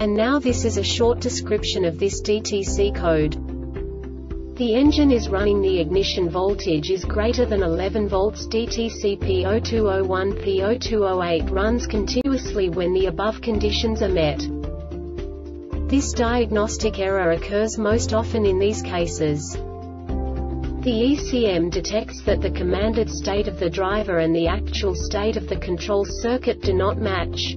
And now this is a short description of this DTC code. The engine is running the ignition voltage is greater than 11 volts DTC P0201 P0208 runs continuously when the above conditions are met. This diagnostic error occurs most often in these cases. The ECM detects that the commanded state of the driver and the actual state of the control circuit do not match.